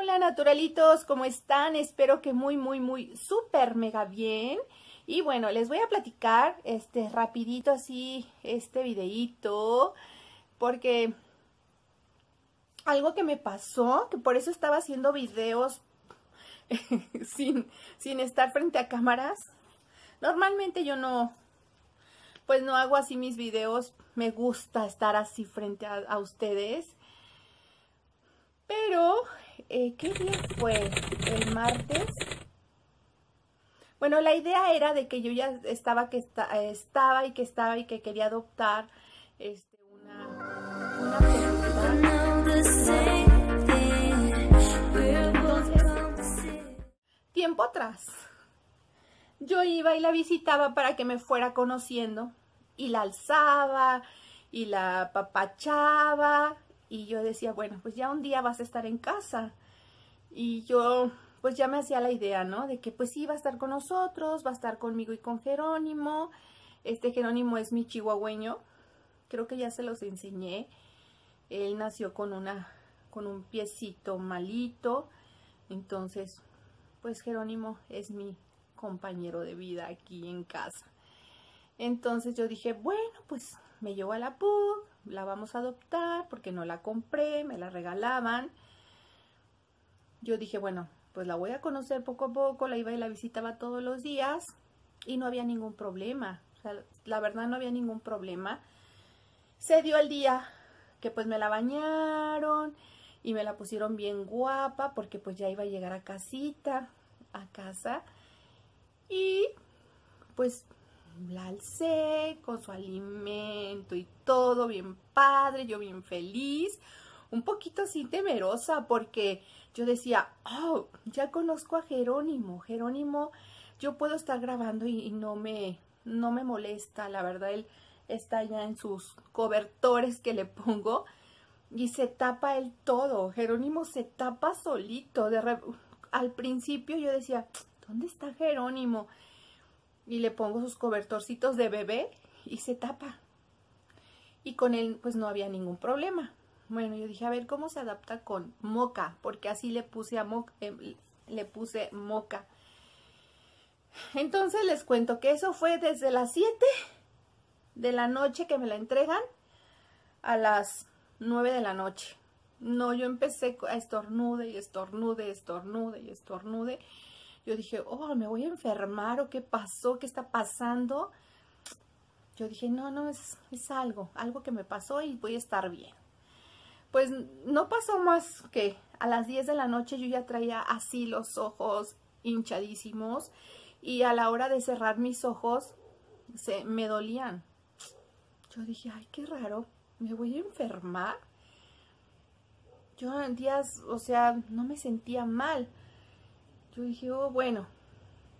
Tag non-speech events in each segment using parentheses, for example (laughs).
Hola naturalitos, ¿cómo están? Espero que muy, muy, muy, súper mega bien. Y bueno, les voy a platicar este rapidito así este videíto porque algo que me pasó, que por eso estaba haciendo videos (laughs) sin, estar frente a cámaras. Normalmente yo no, pues no hago así mis videos, me gusta estar así frente a ustedes. Pero eh, ¿qué día fue? ¿El martes? Bueno, la idea era de que yo ya estaba, que estaba y que estaba y que quería adoptar este, una, una tiempo atrás, yo iba y la visitaba para que me fuera conociendo y la alzaba y la papachaba y yo decía, bueno, pues ya un día vas a estar en casa. Y yo pues ya me hacía la idea, ¿no? De que pues sí, va a estar con nosotros, va a estar conmigo y con Jerónimo. Este Jerónimo es mi chihuahueño. Creo que ya se los enseñé. Él nació con una con un piecito malito. Entonces, pues Jerónimo es mi compañero de vida aquí en casa. Entonces yo dije, bueno, pues me llevo a la PUG, la vamos a adoptar porque no la compré, me la regalaban. Yo dije, bueno, pues la voy a conocer poco a poco, la iba y la visitaba todos los días y no había ningún problema. O sea, la verdad no había ningún problema. Se dio el día que pues me la bañaron y me la pusieron bien guapa porque pues ya iba a llegar a casita, a casa. Y pues la alcé con su alimento y todo bien padre, yo bien feliz, un poquito así temerosa porque yo decía, oh, ya conozco a Jerónimo, Jerónimo, yo puedo estar grabando y, no me, no me molesta, la verdad, él está ya en sus cobertores que le pongo y se tapa él todo, Jerónimo se tapa solito, de al principio yo decía, ¿dónde está Jerónimo? Y le pongo sus cobertorcitos de bebé y se tapa. Y con él pues no había ningún problema. Bueno, yo dije, a ver cómo se adapta con moca, porque así le puse a moca, em, le puse moca. Entonces les cuento que eso fue desde las 7 de la noche que me la entregan a las 9 de la noche. No, yo empecé a estornude y estornude, estornude y estornude. Yo dije, oh, me voy a enfermar o qué pasó, qué está pasando. Yo dije, no, no, es, es algo, algo que me pasó y voy a estar bien. Pues no pasó más que a las 10 de la noche yo ya traía así los ojos hinchadísimos y a la hora de cerrar mis ojos se me dolían. Yo dije, ay, qué raro, me voy a enfermar. Yo en días, o sea, no me sentía mal. Yo dije, oh, bueno,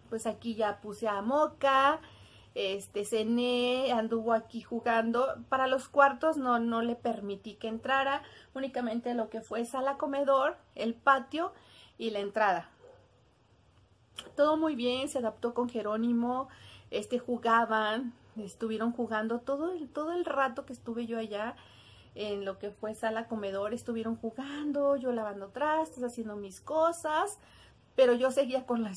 pues aquí ya puse a Moca, este, cené, anduvo aquí jugando. Para los cuartos no, no le permití que entrara, únicamente lo que fue sala comedor, el patio y la entrada. Todo muy bien, se adaptó con Jerónimo, este, jugaban, estuvieron jugando todo el, todo el rato que estuve yo allá en lo que fue sala comedor, estuvieron jugando, yo lavando trastes, haciendo mis cosas, pero yo seguía con la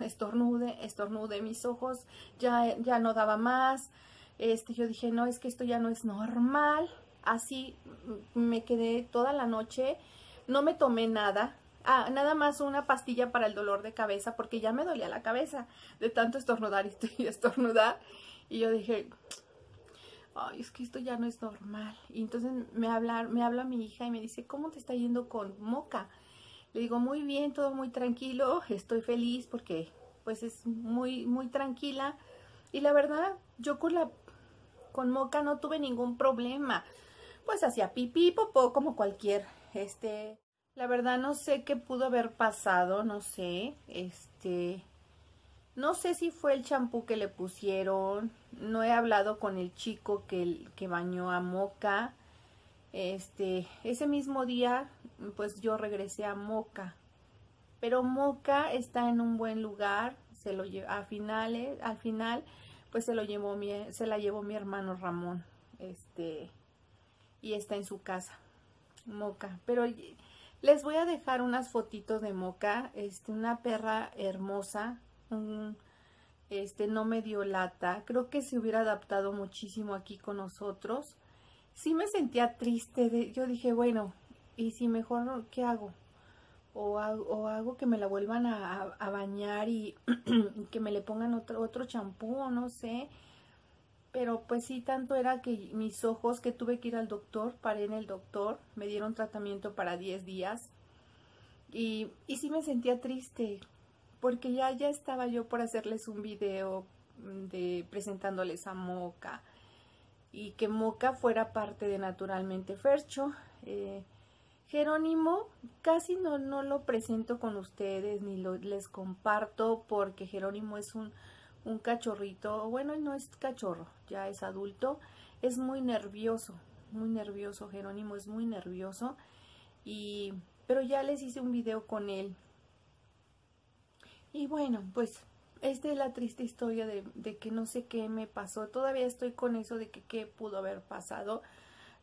estornude, estornude, mis ojos ya, ya no daba más, este, yo dije, no, es que esto ya no es normal, así me quedé toda la noche, no me tomé nada, ah, nada más una pastilla para el dolor de cabeza, porque ya me dolía la cabeza de tanto estornudar y (laughs) estornudar, y yo dije, ay, es que esto ya no es normal, y entonces me habla, me habla mi hija y me dice, ¿cómo te está yendo con Moca? Le digo, muy bien, todo muy tranquilo, estoy feliz porque pues es muy, muy tranquila. Y la verdad, yo con la, con Moca no tuve ningún problema. Pues hacía pipí, popó, como cualquier, este, la verdad no sé qué pudo haber pasado, no sé, este, no sé si fue el champú que le pusieron, no he hablado con el chico que, que bañó a Moca, este, ese mismo día, pues yo regresé a Moca. Pero Moca está en un buen lugar, se lo a finales, al final, pues se lo llevó mi, se la llevó mi hermano Ramón, este, y está en su casa, Moca. Pero Les voy a dejar unas fotitos de Moca, este, una perra hermosa, este, no me dio lata, creo que se hubiera adaptado muchísimo aquí con nosotros. Sí me sentía triste, de, yo dije, bueno, y si mejor, ¿qué hago? O hago, que me la vuelvan a, bañar (clears throat) y, que me le pongan otro otro champú, no sé. Pero pues sí, tanto era que mis ojos, que tuve que ir al doctor, paré en el doctor, me dieron tratamiento para 10 días. Y, y sí me sentía triste, porque ya, ya estaba yo por hacerles un video mm, de presentándoles a Moca y que Moca fuera parte de Naturalmente Fercho. Eh, Jerónimo casi no, no lo presento con ustedes ni lo, les comparto porque Jerónimo es un, un cachorrito, bueno, no es cachorro, ya es adulto, es muy nervioso, muy nervioso, Jerónimo es muy nervioso y pero ya les hice un video con él y bueno, pues esta es la triste historia de, que no sé qué me pasó. Todavía estoy con eso de que qué pudo haber pasado.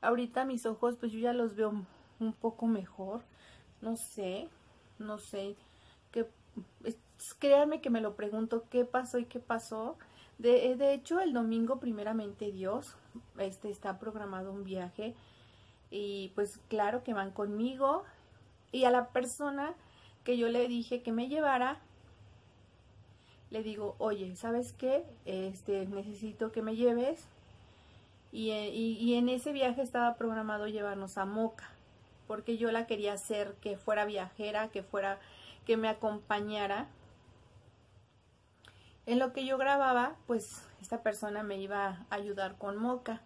Ahorita mis ojos, pues yo ya los veo un poco mejor. No sé, no sé. Que, créanme que me lo pregunto qué pasó y qué pasó. De, de hecho, el domingo, primeramente Dios, este está programado un viaje. Y pues claro que van conmigo. Y a la persona que yo le dije que me llevara, le digo, oye, ¿sabes qué? Este, necesito que me lleves. Y, y, en ese viaje estaba programado llevarnos a Moca, porque yo la quería hacer que fuera viajera, que fuera, que me acompañara. En lo que yo grababa, pues esta persona me iba a ayudar con Moca.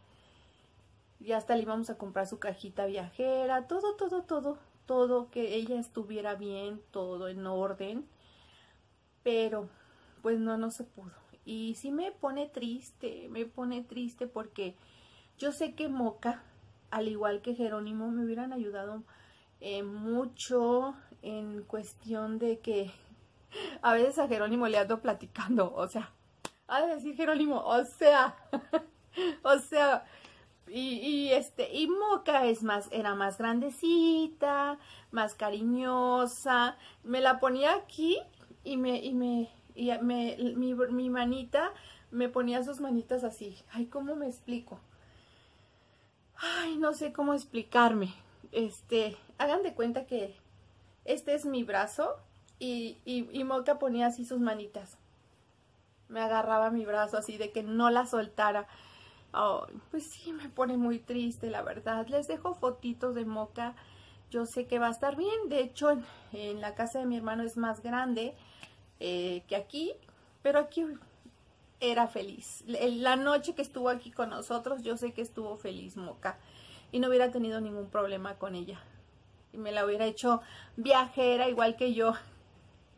Y hasta le íbamos a comprar su cajita viajera, todo, todo, todo, todo, que ella estuviera bien, todo en orden. Pero pues no, no se pudo. Y sí me pone triste, me pone triste porque yo sé que Moca, al igual que Jerónimo, me hubieran ayudado eh, mucho en cuestión de que (laughs) a veces a Jerónimo le ando platicando, o sea, ha de decir Jerónimo, o sea, (laughs) o sea, y, y, este, y Moca es más, era más grandecita, más cariñosa, me la ponía aquí y me, y me, y me, mi, manita me ponía sus manitas así. Ay, ¿cómo me explico? Ay, no sé cómo explicarme. Este, hagan de cuenta que este es mi brazo y, y, Moca ponía así sus manitas. Me agarraba mi brazo así de que no la soltara. pues sí, me pone muy triste, la verdad. Les dejo fotitos de Moca. Yo sé que va a estar bien. De hecho, en la casa de mi hermano es más grande. Eh, que aquí, pero aquí era feliz. La noche que estuvo aquí con nosotros, yo sé que estuvo feliz Moca y no hubiera tenido ningún problema con ella. Y me la hubiera hecho viajera igual que yo,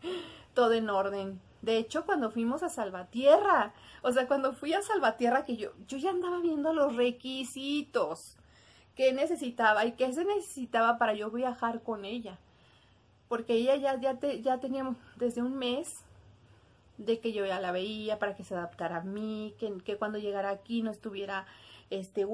(laughs) todo en orden. De hecho, cuando fuimos a Salvatierra, o sea, cuando fui a Salvatierra, que yo, yo ya andaba viendo los requisitos que necesitaba y qué se necesitaba para yo viajar con ella porque ella ya, ya, ya teníamos desde un mes de que yo ya la veía para que se adaptara a mí, que, que cuando llegara aquí no estuviera este